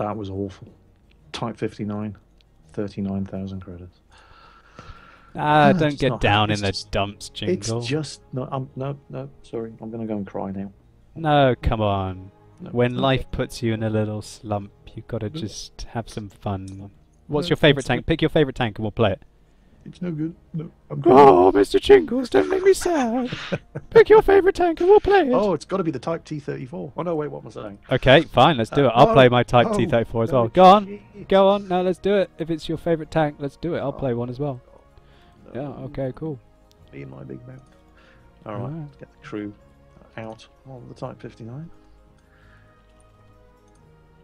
That was awful. Type 59, 39,000 credits. Ah, Ah, don't get not- down in it's the just- dumps, Jingle. It's just no. I'm no no. Sorry, I'm gonna go and cry now. No, come on. No. When Okay. life puts you in a little slump, you've got to just have some fun. What's No, your favourite it's tank? Pick your favourite tank and we'll play it. It's no good. No. I'm Oh, Mr. Jingles, don't make me sad. Pick your favourite tank and we'll play it. Oh, it's got to be the Type T34. Oh no, wait, what was I saying? Okay, fine, let's do it. I'll uh, play oh, my Type oh, T34 as no, well. Go on, shit. go on. No, let's do it. If it's your favourite tank, let's do it. I'll Oh, play one as well. Oh, no. Yeah, okay, cool. Me and my big mouth. All right, Alright. let's get the crew out of the Type 59.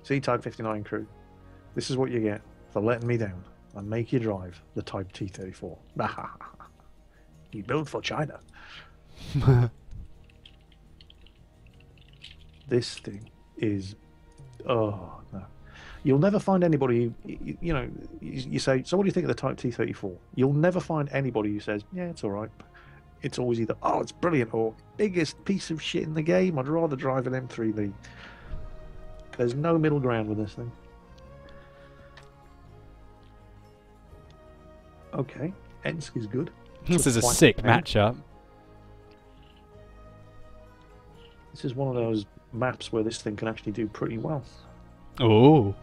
See, Type 59 crew. This is what you get for letting me down. I make you drive the Type T34. you build for China. This thing is, oh no. You'll never find anybody. You, you know, you, you say, so what do you think of the Type T34? You'll never find anybody who says, yeah, it's all right. It's always either, oh, it's brilliant, or biggest piece of shit in the game. I'd rather drive an M3B. There's no middle ground with this thing. Okay, Ensk is good. this is a sick tank. matchup. This is one of those maps where this thing can actually do pretty well. Oh,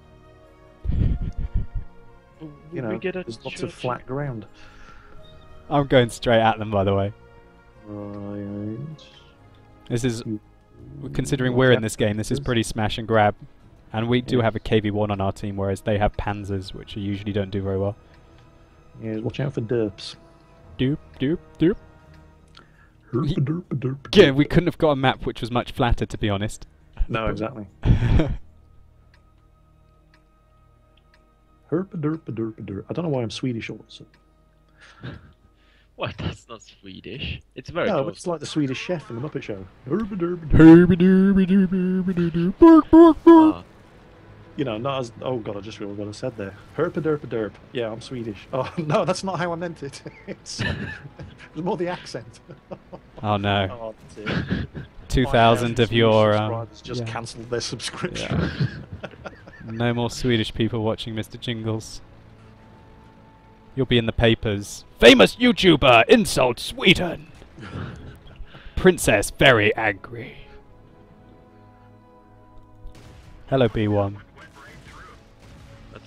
You know, we get a there's lots of flat ground. I'm going straight at them, by the way. Right. This is, considering we're in this game, this is pretty smash and grab. And we do have a KV1 on our team, whereas they have Panzers, which usually don't do very well. Yeah, watch out for derps. Doop, doop, doop. Herp, Ye- derp, derp, Yeah, we couldn't have got a map which was much flatter, to be honest. No, exactly. Herp, derp, derp, derp. I don't know why I'm Swedish all of a sudden. What? That's not Swedish. It's very No, but it's like the Swedish chef in the Muppet Show. Herp, derp, derp. Herby-dooby-dooby-dooby-doo. Bark, bark, bark. You know, not as. Oh god, I just realized what I said there. Herp, derp, derp. Yeah, I'm Swedish. Oh no, that's not how I meant it. It's, it's more the accent. Oh no. Oh, 2,000 of your. Um, subscribers just yeah. cancelled their subscription. no more Swedish people watching Mr. Jingles. You'll be in the papers. Famous YouTuber insults Sweden! Princess very angry. Hello, B1.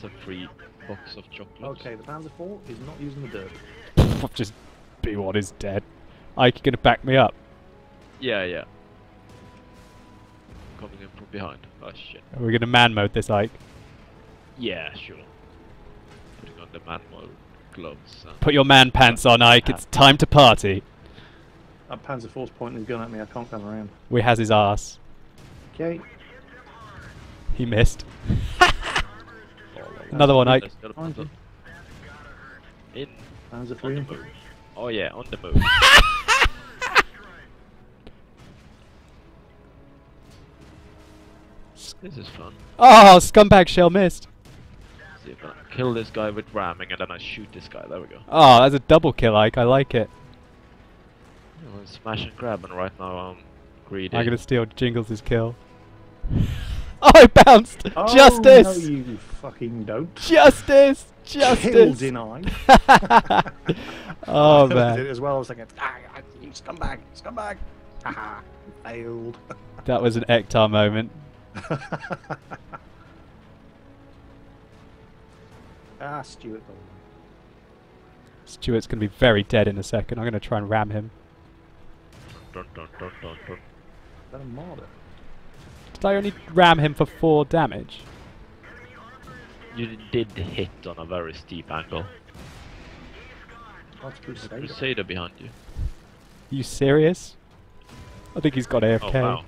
That's a free box of chocolates. okay, the Panzer IV is not using the dirt. I've just. B1 is dead. Ike, you gonna back me up? Yeah, yeah. Coming in from behind. Oh shit. Are we gonna man mode this, Ike? Yeah, sure. Putting on the man mode gloves. Put your man pants on, Ike. It's time to party. That Panzer IV's pointing his gun at me. I can't come around. We has his ass. Okay. He missed. Another one, Ike. Let's go to Behind Panzer. In. Panzer On three the move. Oh yeah, on the move. this is fun. Oh, scumbag shell missed. See if I kill this guy with ramming and then I shoot this guy. There we go. Oh, that's a double kill, Ike. I like it. Yeah, well, smash and grab, and right now I'm greedy. I'm gonna steal Jingles' kill. I bounced! Oh, Justice! No, you fucking don't. Justice! Kill Justice! deny. oh man, it as well. I was thinking, ah, you scumbag, scumbag. Haha, failed. that was an Ektar moment. ah, Stuart. Is Stuart's gonna be very dead in a second. I'm gonna try and ram him. Dun. that a martyr? Did I only ram him for four damage? You did hit on a very steep angle. That's Crusader. Crusader behind you. you serious? I think he's got AFK. Oh wow.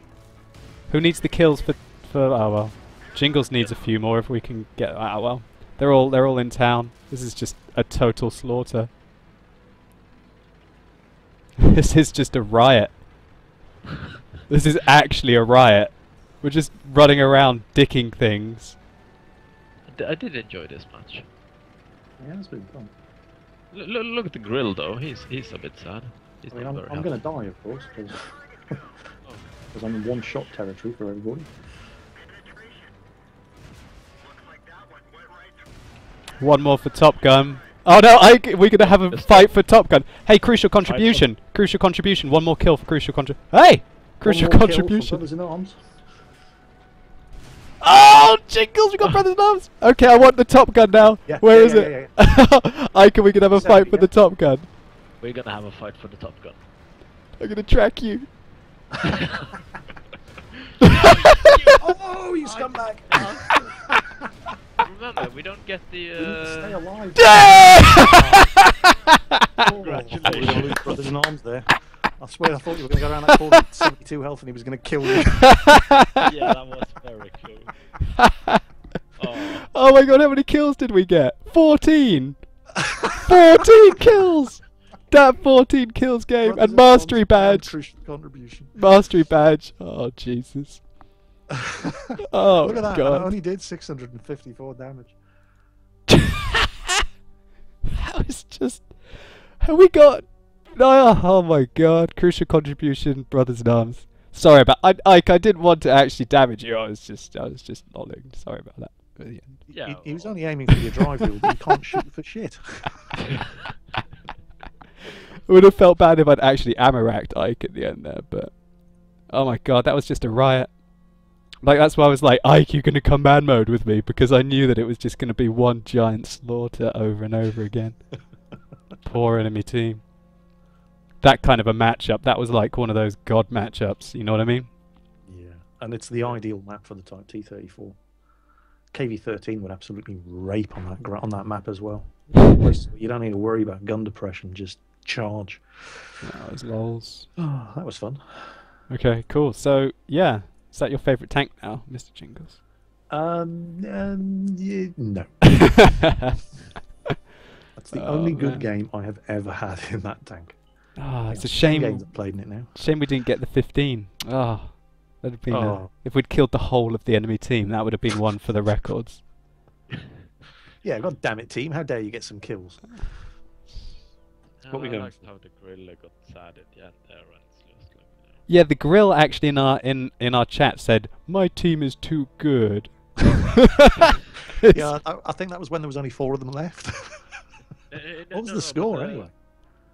Who needs the kills for for? Oh well, Jingles needs a few more if we can get. Ah well, they're all they're all in town. This is just a total slaughter. this is just a riot. this is actually a riot. We're just running around dicking things. I d- I did enjoy this match. Yeah, it's been fun. L- l- look at the grill though. He's he's a bit sad. He's I mean, not I'm, I'm going to die, of course, because I'm in one-shot territory for everybody. One more for Top Gun. Oh no, I, we're gonna have a fight for Top Gun. Hey, crucial contribution. Crucial contribution. One more kill for crucial contribution. Hey, crucial One more kill for contribution. Brothers in arms. Oh, jingles! We got brothers in arms. Okay, I want the Top Gun now. Yeah, Where yeah, is yeah, it? Ike, we can have a Exactly, fight for yeah. the Top Gun. We're gonna have a fight for the Top Gun. I'm gonna track you. oh, you scumbag! Remember, we don't get the. We need to stay Uh, alive. Yeah! Oh, we're gonna lose brothers in arms there. I swear, I thought you were going to go around that corner with 72 health and he was going to kill you. yeah, that was very close. Oh, oh my god, how many kills did we get? 14! 14 kills! That 14 kills game. Brothers and mastery badge. Crucial contribution. Mastery badge. Oh, Jesus. Oh, Look at that. God. I only did 654 damage. That was just. Have we got. Oh, oh my god. Crucial contribution, brothers in arms. Sorry about. I, Ike, I didn't want to actually damage you. I was just. I was just nodding. Sorry about that. at yeah. He, he was only aiming for your drive wheel, but he can't shoot for shit. I would have felt bad if I'd actually ammo-racked Ike at the end there, but oh my god, that was just a riot. Like that's why I was like, Ike, you're gonna command mode with me because I knew that it was just gonna be one giant slaughter over and over again. Poor enemy team. That kind of a matchup, that was like one of those god matchups. You know what I mean? Yeah. And it's the ideal map for the Type T34. KV13 would absolutely rape on that on that map as well. You don't need to worry about gun depression, just charge. That was lols. Oh, that was fun. Okay, cool. So yeah, is that your favourite tank now, Mr. Jingles? Um, um yeah, no. That's the Oh, only good man. game I have ever had in that tank. Ah, it's a shame. Games I've played in it now. Shame we didn't get the 15. Ah, that'd have been. a- Oh. if we'd killed the whole of the enemy team, that would have been one for the records. Yeah, god damn it, team! How dare you get some kills? what we going how the gorilla got sad at the end there, and it's just like, you know. Yeah, the grill actually in our in in our chat said my team is too good. Yeah, I, I think that was when there was only four of them left. Uh, uh, no, what was no, the no, score but, uh, anyway?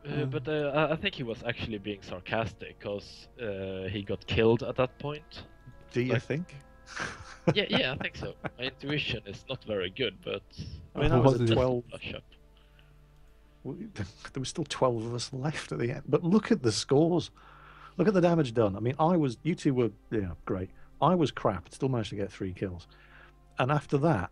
Uh, but uh, I- I think he was actually being sarcastic because uh, he got killed at that point. Do you like- think? yeah, yeah, I think so. My intuition is not very good, but I mean, that was was a it? just a 12. flush up. There were still 12 of us left at the end. But look at the scores. Look at the damage done. I mean, I was, you two were, yeah, great. I was crap, still managed to get three kills. And after that,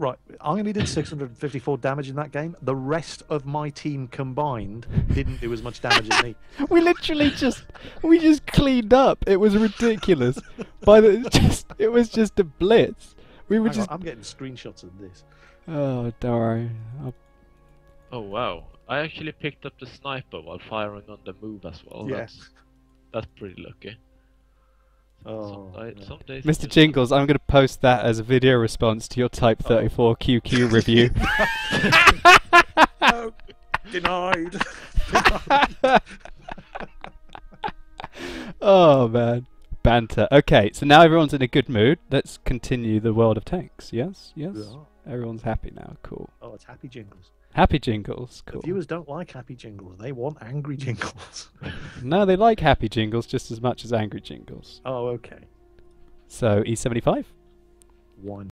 right, I only did 654 damage in that game. The rest of my team combined didn't do as much damage as me. we literally just we just cleaned up. It was ridiculous. By the just it was just a blitz. We were Hang on, just I'm getting screenshots of this. oh don't worry. I'll- Oh wow! I actually picked up the sniper while firing on the move as well. Yeah. That's, that's pretty lucky. Oh, some, di- yeah. some Mr. Jingles, I'm going to post that as a video response to your Type 34 QQ review. No, denied. oh man, banter. Okay, so now everyone's in a good mood. Let's continue the world of tanks. Yes, yes. Yeah. Everyone's happy now. Cool. Oh, it's happy jingles. Happy jingles. The Cool. viewers don't like happy jingles. They want angry jingles. No, they like happy jingles just as much as angry jingles. oh, okay. So E75. Why